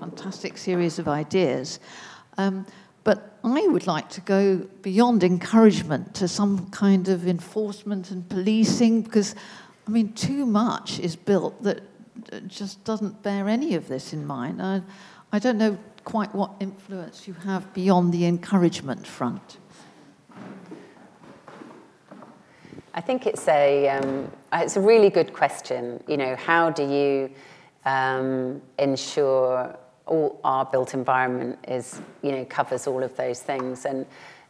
fantastic series of ideas. Um, but I would like to go beyond encouragement to some kind of enforcement and policing because, I mean, too much is built that just doesn't bear any of this in mind. I, I don't know quite what influence you have beyond the encouragement front. I think it's a, um, it's a really good question. You know, how do you um, ensure all our built environment is, you know, covers all of those things and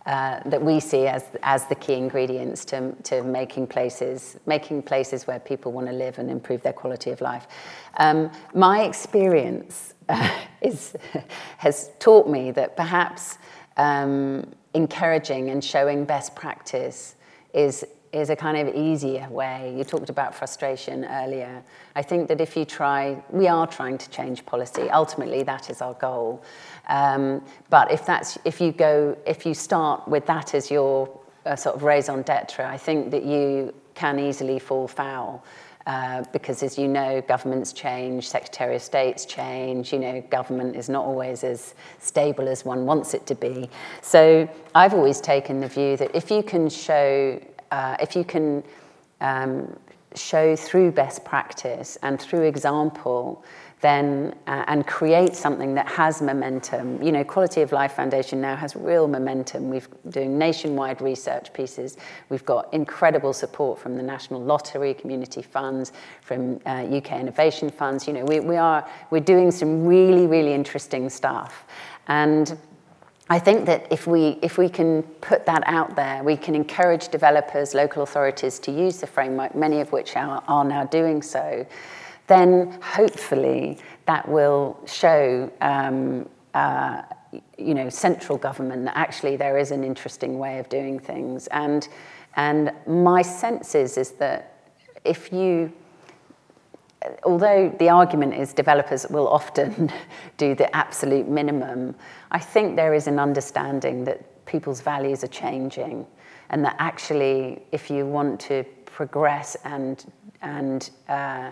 uh, that we see as, as the key ingredients to, to making places, making places where people want to live and improve their quality of life. Um, my experience uh, is, has taught me that perhaps um, encouraging and showing best practice is is a kind of easier way. You talked about frustration earlier. I think that if you try, we are trying to change policy. Ultimately, that is our goal. Um, but if that's if you go if you start with that as your uh, sort of raison d'être, I think that you can easily fall foul. Uh, because as you know, governments change, Secretary of States change, you know, government is not always as stable as one wants it to be. So I've always taken the view that if you can show uh, if you can um, show through best practice and through example, then uh, and create something that has momentum. You know, Quality of Life Foundation now has real momentum. We've doing nationwide research pieces. We've got incredible support from the National Lottery, community funds, from uh, UK innovation funds. You know, we, we are we're doing some really really interesting stuff, and I think that if we, if we can put that out there, we can encourage developers, local authorities to use the framework, many of which are, are now doing so, then hopefully that will show um, uh, you know, central government that actually there is an interesting way of doing things. And, and my sense is, is that if you although the argument is developers will often do the absolute minimum, I think there is an understanding that people's values are changing and that actually if you want to progress and, and, uh,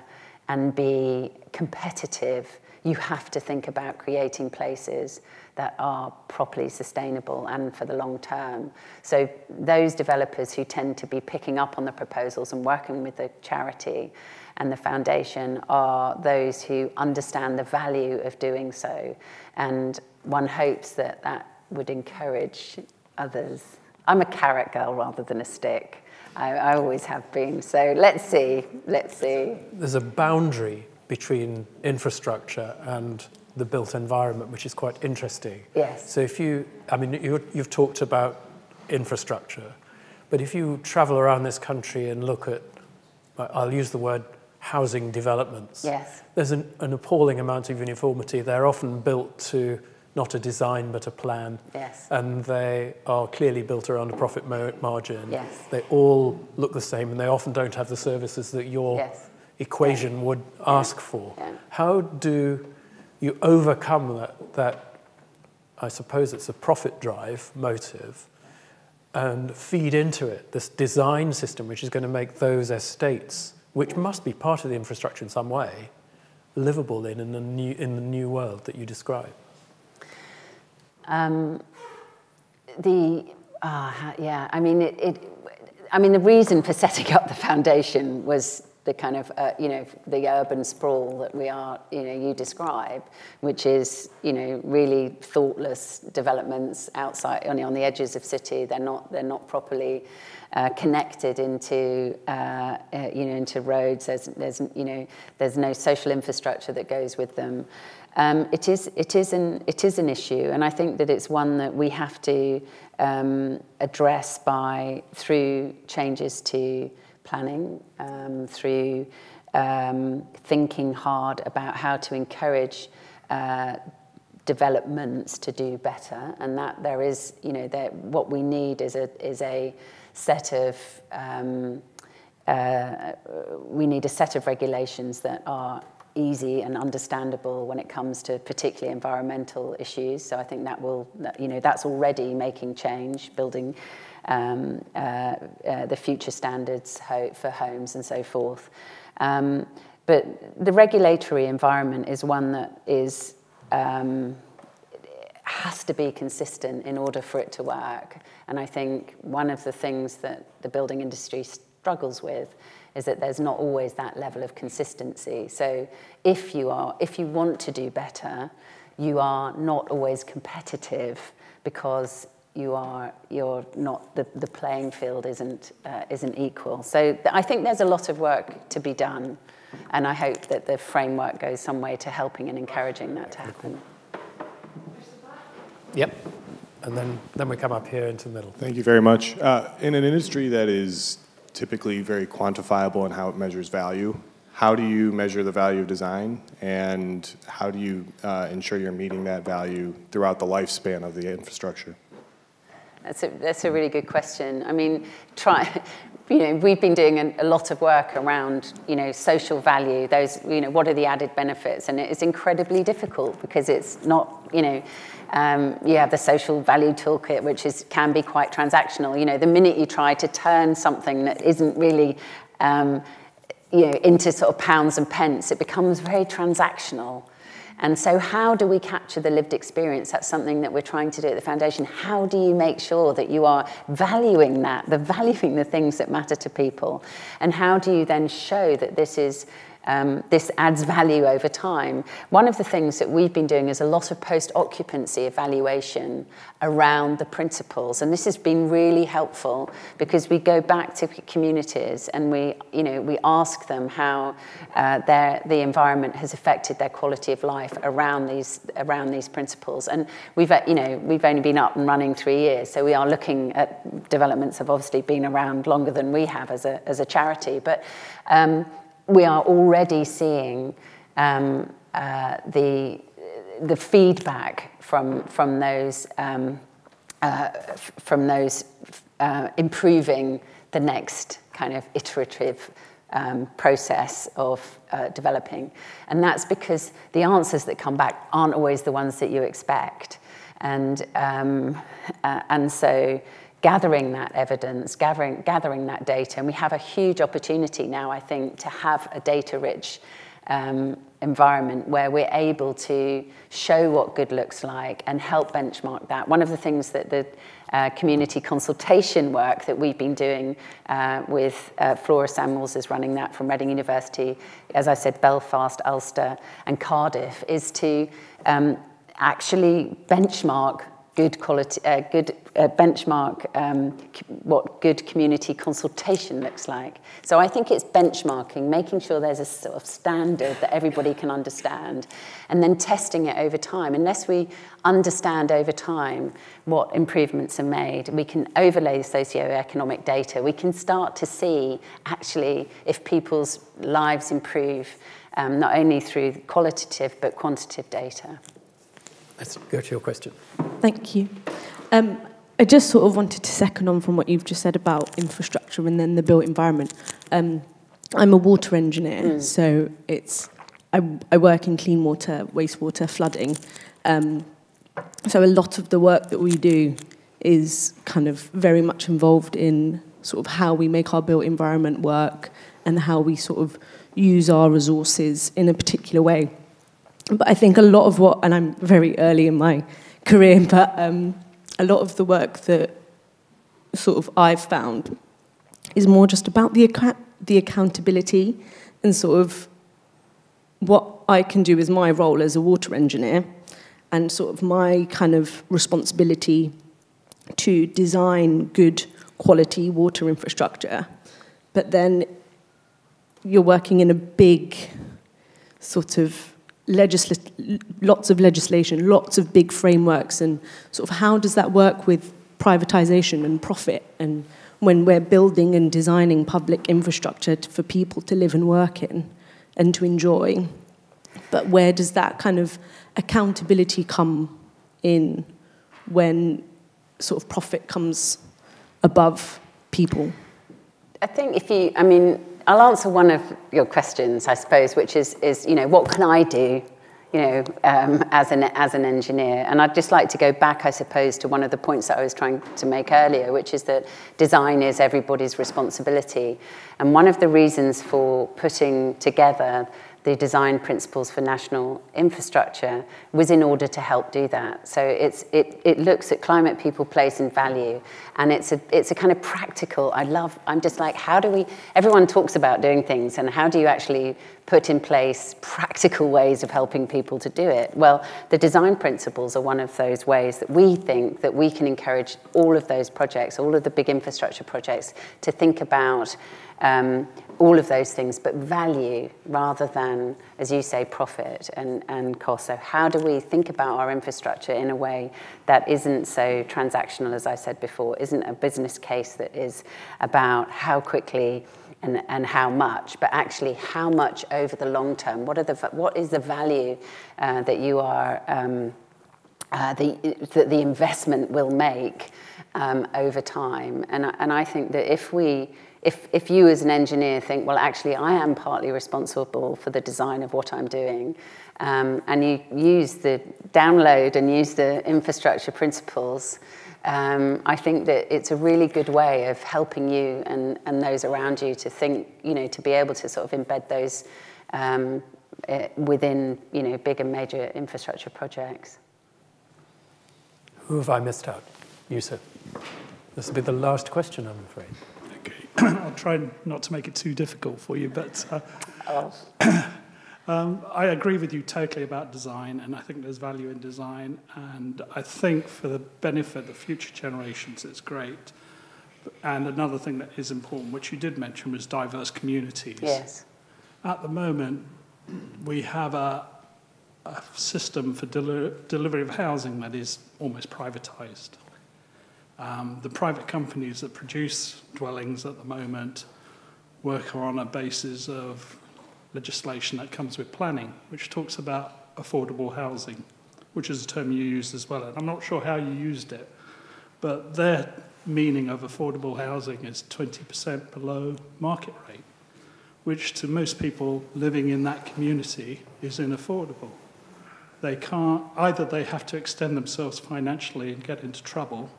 and be competitive, you have to think about creating places that are properly sustainable and for the long term. So those developers who tend to be picking up on the proposals and working with the charity and the foundation are those who understand the value of doing so. And one hopes that that would encourage others. I'm a carrot girl rather than a stick. I, I always have been. So let's see, let's see. There's a boundary between infrastructure and the built environment, which is quite interesting. Yes. So if you, I mean, you, you've talked about infrastructure, but if you travel around this country and look at, I'll use the word housing developments. Yes. There's an, an appalling amount of uniformity. They're often built to not a design but a plan. Yes. And they are clearly built around a profit margin. Yes. They all look the same and they often don't have the services that your Yes. equation Yeah. would ask for. Yeah. How do you overcome that, that, I suppose it's a profit drive motive, and feed into it this design system which is going to make those estates, which must be part of the infrastructure in some way, livable in, in, the, new, in the new world that you describe? Um, the uh, yeah, I mean, it, it, I mean, the reason for setting up the foundation was the kind of uh, you know the urban sprawl that we are you know you describe, which is you know really thoughtless developments outside on, on the edges of city. They're not they're not properly. Uh, connected into uh, uh, you know into roads. There's there's you know there's no social infrastructure that goes with them. Um, it, is, it, is an, it is an issue, and I think that it's one that we have to um, address by through changes to planning, um, through um, thinking hard about how to encourage uh, developments to do better, and that there is, you know, that what we need is a, is a set of um, uh, we need a set of regulations that are easy and understandable when it comes to particularly environmental issues. So I think that will, you know, that's already making change, building um, uh, uh, the future standards ho for homes and so forth. Um, but the regulatory environment is one that is um, has to be consistent in order for it to work. And I think one of the things that the building industry struggles with is that there's not always that level of consistency. So if you are, if you want to do better, you are not always competitive because you are you're not the, the playing field isn't uh, isn't equal. So th- I think there's a lot of work to be done, and I hope that the framework goes some way to helping and encouraging that to happen. Yep. And then, then we come up here into the middle. Thank you very much. Uh, in an industry that is typically very quantifiable in how it measures value. How do you measure the value of design, and how do you uh, ensure you're meeting that value throughout the lifespan of the infrastructure? That's a, that's a really good question. I mean, try, you know, we've been doing a, a, lot of work around, you know, social value, those, you know, what are the added benefits? And it's incredibly difficult because it's not, you know, um, you have the social value toolkit, which is, can be quite transactional. You know, the minute you try to turn something that isn't really, um, you know, into sort of pounds and pence, it becomes very transactional. And so, how do we capture the lived experience? That's something that we're trying to do at the foundation. How do you make sure that you are valuing that, the valuing the things that matter to people? And how do you then show that this is um, this adds value over time. One of the things that we've been doing is a lot of post-occupancy evaluation around the principles, and this has been really helpful because we go back to communities and we, you know, we ask them how uh, their, the environment has affected their quality of life around these around these principles. And we've, you know, we've only been up and running three years, so we are looking at developments have obviously been around longer than we have as a as a charity, but. Um, we are already seeing um, uh, the, the feedback from, from those, um, uh, from those uh, improving the next kind of iterative um, process of uh, developing. And that's because the answers that come back aren't always the ones that you expect. And, um, uh, and so gathering that evidence, gathering, gathering that data. And we have a huge opportunity now, I think, to have a data rich um, environment where we're able to show what good looks like and help benchmark that. One of the things that the uh, community consultation work that we've been doing uh, with uh, Flora Samuels is running that from Reading University, as I said, Belfast, Ulster, and Cardiff, is to um, actually benchmark good quality, uh, good uh, benchmark um, what good community consultation looks like. So I think it's benchmarking, making sure there's a sort of standard that everybody can understand, and then testing it over time. Unless we understand over time what improvements are made, we can overlay socio-economic data. We can start to see actually if people's lives improve, um, not only through qualitative but quantitative data. Let's go to your question. Thank you. Um, I just sort of wanted to second on from what you've just said about infrastructure and then the built environment. Um, I'm a water engineer, mm. so it's I, I, work in clean water, wastewater, flooding. Um, so a lot of the work that we do is kind of very much involved in sort of how we make our built environment work and how we sort of use our resources in a particular way. But I think a lot of what, and I'm very early in my career, but um, a lot of the work that sort of I've found is more just about the, ac- the accountability and sort of what I can do as my role as a water engineer and sort of my kind of responsibility to design good quality water infrastructure. But then you're working in a big sort of legisl- lots of legislation, lots of big frameworks, and sort of how does that work with privatization and profit and when we're building and designing public infrastructure to, for people to live and work in and to enjoy. But where does that kind of accountability come in when sort of profit comes above people? I think if you, I mean, I'll answer one of your questions, I suppose, which is, is you know, what can I do, you know, um, as, an, as an engineer? And I'd just like to go back, I suppose, to one of the points that I was trying to make earlier, which is that design is everybody's responsibility. And one of the reasons for putting together the design principles for national infrastructure was in order to help do that. So it's, it, it looks at climate, people, place, and value. And it's a, it's a kind of practical, I love, I'm just like, how do we, everyone talks about doing things, and how do you actually put in place practical ways of helping people to do it? Well, the design principles are one of those ways that we think that we can encourage all of those projects, all of the big infrastructure projects, to think about um, all of those things, but value rather than, as you say, profit and, and cost. So, how do we think about our infrastructure in a way that isn't so transactional, as I said before, isn't a business case that is about how quickly and, and how much, but actually how much over the long term? What, are the, what is the value uh, that you are, um, uh, the, that the investment will make um, over time? And, and I think that if we if, if you as an engineer think, well, actually, I am partly responsible for the design of what I'm doing, um, and you use the download and use the infrastructure principles, um, I think that it's a really good way of helping you and, and those around you to think, you know, to be able to sort of embed those um, uh, within, you know, big and major infrastructure projects. Who have I missed out? Yusuf. This will be the last question, I'm afraid. I'll try not to make it too difficult for you, but uh, um, I agree with you totally about design, and I think there's value in design, and I think for the benefit of future generations, it's great. And another thing that is important, which you did mention, was diverse communities. Yes. At the moment, we have a, a system for deli- delivery of housing that is almost privatized. Um, the private companies that produce dwellings at the moment work on a basis of legislation that comes with planning, which talks about affordable housing, which is a term you used as well. And I'm not sure how you used it, but their meaning of affordable housing is 20% below market rate, which to most people living in that community is inaffordable. They can't, either they have to extend themselves financially and get into trouble,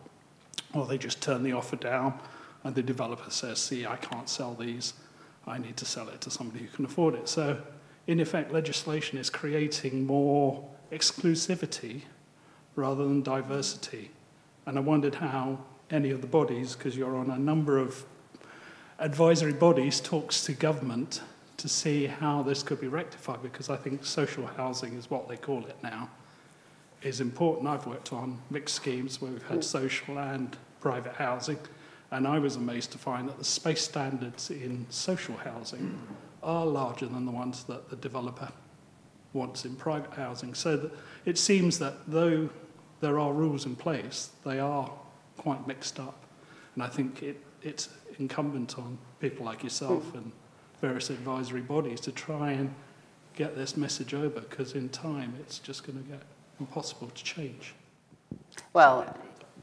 or they just turn the offer down and the developer says, see, I can't sell these. I need to sell it to somebody who can afford it. So, in effect, legislation is creating more exclusivity rather than diversity. And I wondered how any of the bodies, because you're on a number of advisory bodies, talks to government to see how this could be rectified, because I think social housing is what they call it now is important. I've worked on mixed schemes where we've had social and private housing, and I was amazed to find that the space standards in social housing are larger than the ones that the developer wants in private housing. So it seems that though there are rules in place, they are quite mixed up. And I think it, it's incumbent on people like yourself hmm. and various advisory bodies to try and get this message over because in time it's just going to get impossible to change. Well,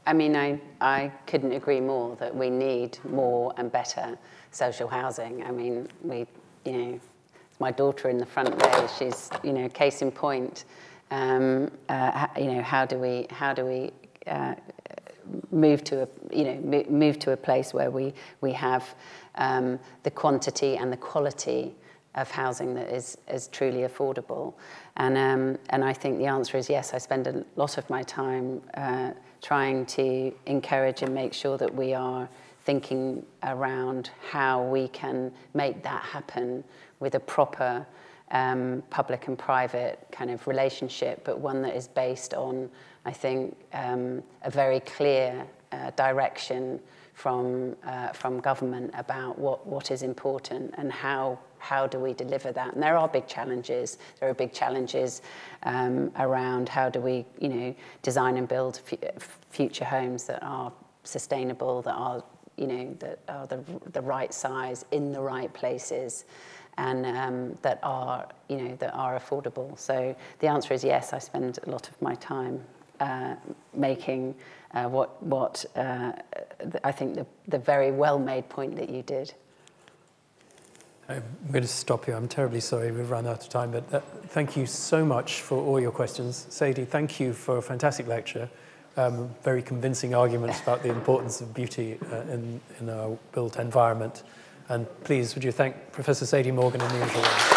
I mean, I, I couldn't agree more that we need more and better social housing. I mean, we, you know, my daughter in the front there, she's, you know, case in point. Um, uh, you know, how do we, how do we uh, move to a, you know, move to a place where we, we have um, the quantity and the quality of housing that is, is truly affordable. And, um, and I think the answer is yes, I spend a lot of my time uh, trying to encourage and make sure that we are thinking around how we can make that happen with a proper um, public and private kind of relationship, but one that is based on, I think, um, a very clear uh, direction from, uh, from government about what, what is important and how, how do we deliver that. And there are big challenges. There are big challenges um, around how do we you know, design and build future homes that are sustainable, that are, you know, that are the, the right size, in the right places, and um, that are, you know, that are affordable. So the answer is yes, I spend a lot of my time uh, making uh, what, what uh, I think the, the very well-made point that you did. I'm going to stop here. I'm terribly sorry we've run out of time, but uh, thank you so much for all your questions. Sadie, thank you for a fantastic lecture. Um, very convincing arguments about the importance of beauty uh, in, in our built environment. And please, would you thank Professor Sadie Morgan in the usual way?